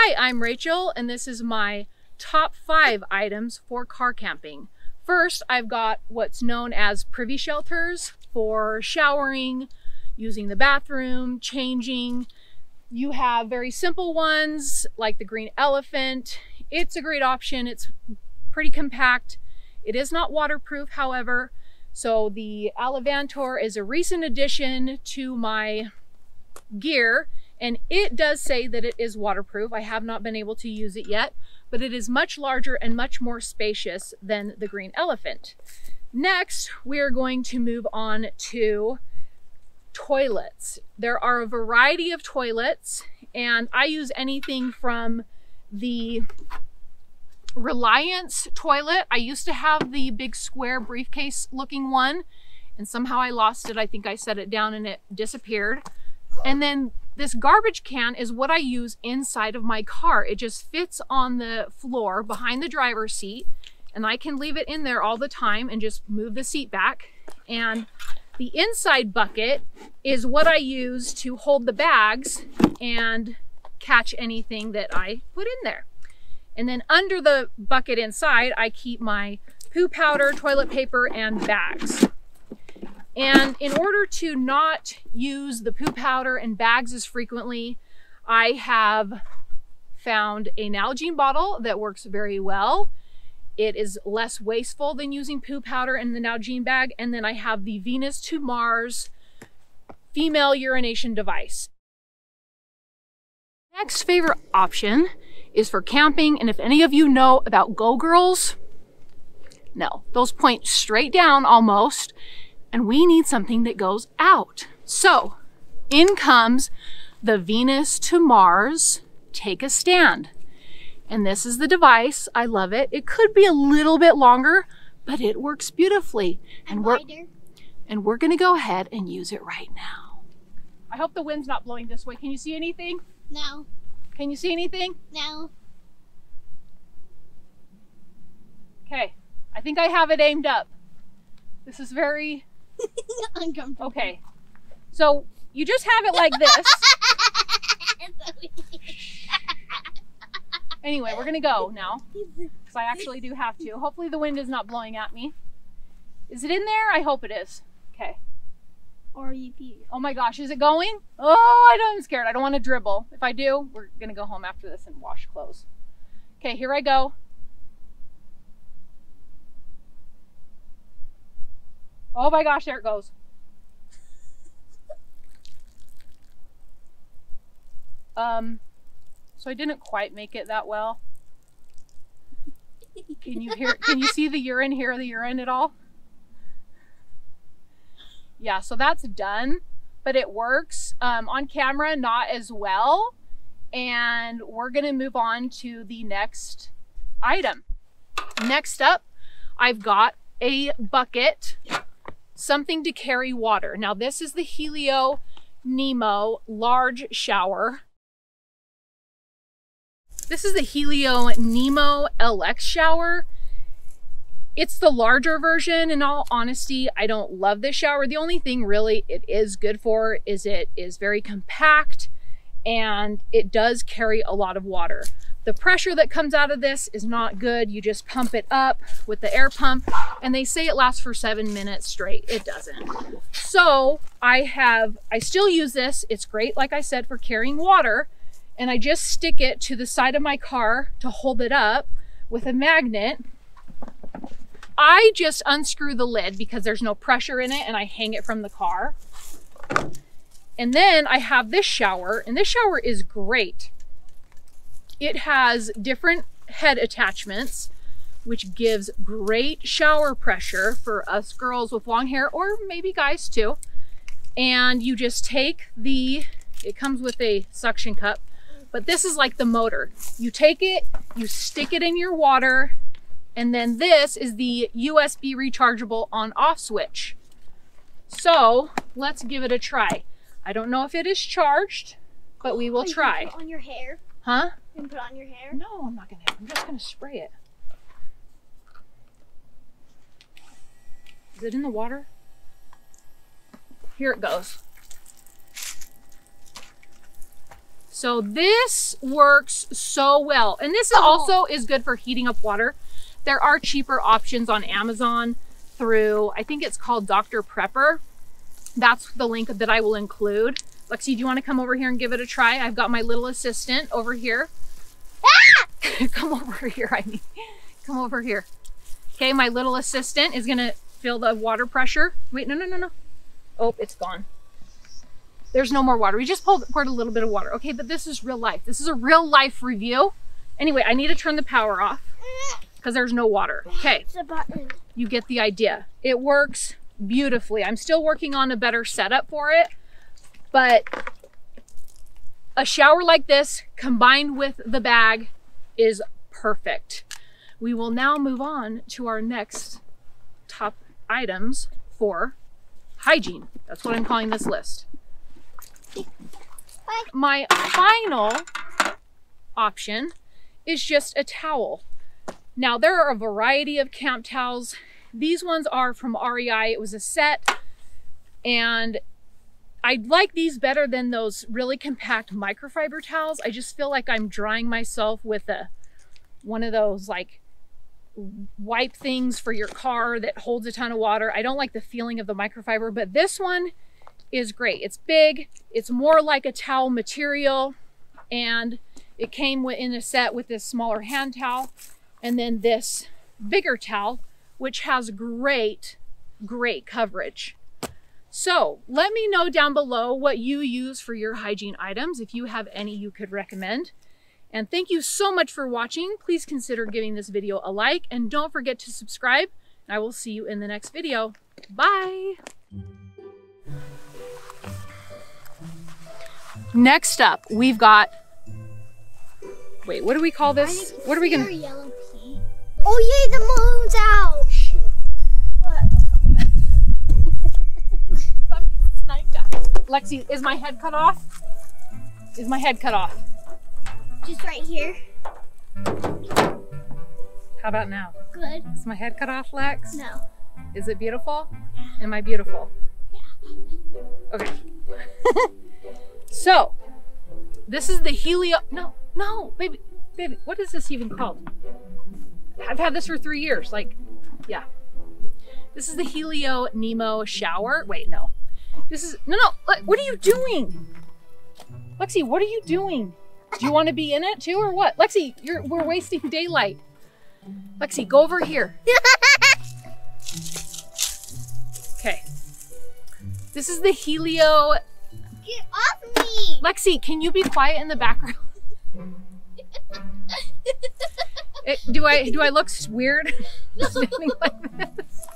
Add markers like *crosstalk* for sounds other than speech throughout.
Hi, I'm Rachel, and this is my top five items for car camping. First, I've got what's known as privy shelters for showering, using the bathroom, changing. You have very simple ones like the green elephant. It's a great option. It's pretty compact. It is not waterproof, however. So the Elevantor is a recent addition to my gear and it does say that it is waterproof. I have not been able to use it yet, but it is much larger and much more spacious than the Green Elephant. Next, we are going to move on to toilets. There are a variety of toilets and I use anything from the Reliance toilet. I used to have the big square briefcase looking one and somehow I lost it. I think I set it down and it disappeared. And then this garbage can is what I use inside of my car. It just fits on the floor behind the driver's seat and I can leave it in there all the time and just move the seat back. And the inside bucket is what I use to hold the bags and catch anything that I put in there. And then under the bucket inside, I keep my poo powder, toilet paper, and bags. And in order to not use the poo powder and bags as frequently, I have found a Nalgene bottle that works very well. It is less wasteful than using poo powder in the Nalgene bag. And then I have the Venus to Mars female urination device. Next favorite option is for camping. And if any of you know about Go Girls, no, those point straight down almost and we need something that goes out. So in comes the Venus to Mars Take a Stand. And this is the device. I love it. It could be a little bit longer, but it works beautifully. And we're, and we're gonna go ahead and use it right now. I hope the wind's not blowing this way. Can you see anything? No. Can you see anything? No. Okay, I think I have it aimed up. This is very *laughs* Uncomfortable. Okay. So you just have it like this. *laughs* anyway, we're gonna go now. *laughs* Because I actually do have to. Hopefully the wind is not blowing at me. Is it in there? I hope it is. Okay. R-E-P. Oh my gosh, is it going? Oh, I don't, I'm scared. I don't want to dribble. If I do, we're gonna go home after this and wash clothes. Okay, here I go. Oh my gosh, there it goes. Um, so I didn't quite make it that well. Can you hear, can you see the urine, hear the urine at all? Yeah, so that's done, but it works um, on camera, not as well. And we're gonna move on to the next item. Next up, I've got a bucket something to carry water. Now this is the Helio Nemo large shower. This is the Helio Nemo LX shower. It's the larger version. In all honesty, I don't love this shower. The only thing really it is good for is it is very compact and it does carry a lot of water. The pressure that comes out of this is not good. You just pump it up with the air pump and they say it lasts for seven minutes straight. It doesn't. So I have, I still use this. It's great, like I said, for carrying water. And I just stick it to the side of my car to hold it up with a magnet. I just unscrew the lid because there's no pressure in it and I hang it from the car. And then I have this shower and this shower is great. It has different head attachments, which gives great shower pressure for us girls with long hair or maybe guys too. And you just take the, it comes with a suction cup, but this is like the motor. You take it, you stick it in your water, and then this is the USB rechargeable on off switch. So let's give it a try. I don't know if it is charged, but we will oh, try. on your hair. Huh? You can put on your hair. No, I'm not gonna. I'm just gonna spray it. Is it in the water? Here it goes. So this works so well. And this Oh. also is good for heating up water. There are cheaper options on Amazon through, I think it's called Dr. Prepper. That's the link that I will include. Lexi, do you want to come over here and give it a try? I've got my little assistant over here. Ah! *laughs* come over here, I mean. Come over here. Okay, my little assistant is gonna feel the water pressure. Wait, no, no, no, no. Oh, it's gone. There's no more water. We just pulled, poured a little bit of water. Okay, but this is real life. This is a real life review. Anyway, I need to turn the power off because there's no water. Okay, It's a button. you get the idea. It works beautifully. I'm still working on a better setup for it, but a shower like this combined with the bag is perfect. We will now move on to our next top items for hygiene. That's what I'm calling this list. My final option is just a towel. Now, there are a variety of camp towels. These ones are from REI. It was a set, and I like these better than those really compact microfiber towels. I just feel like I'm drying myself with a one of those like wipe things for your car that holds a ton of water. I don't like the feeling of the microfiber, but this one is great. It's big, it's more like a towel material, and it came in a set with this smaller hand towel and then this bigger towel, which has great, great coverage. So let me know down below what you use for your hygiene items, if you have any you could recommend. And thank you so much for watching. Please consider giving this video a like and don't forget to subscribe. I will see you in the next video. Bye. Next up, we've got, wait, what do we call this? What are we gonna. Oh yeah, the moon's out. Lexi, is my head cut off? Is my head cut off? Just right here. How about now? Good. Is my head cut off, Lex? No. Is it beautiful? Yeah. Am I beautiful? Yeah. Okay. *laughs* so, this is the Helio. No, no, baby, baby. What is this even called? I've had this for three years. Like, yeah. This is the Helio Nemo shower. Wait, no. This is no, no. What are you doing, Lexi? What are you doing? Do you want to be in it too, or what? Lexi, you're we're wasting daylight. Lexi, go over here. Okay. This is the Helio. Get off me. Lexi, can you be quiet in the background? *laughs* It, do I do I look weird *laughs* standing like this?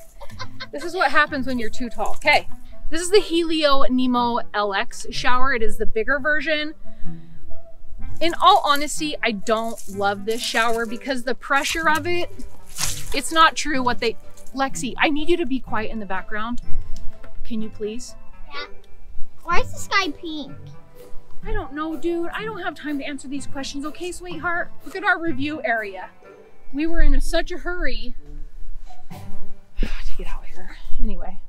This is what happens when you're too tall. Okay. This is the Helio Nemo LX shower. It is the bigger version. In all honesty, I don't love this shower because the pressure of it, it's not true what they Lexi, I need you to be quiet in the background. Can you please? Yeah. Why is the sky pink? I don't know, dude. I don't have time to answer these questions, okay, sweetheart? Look at our review area. We were in a, such a hurry *sighs* to get out here. Anyway,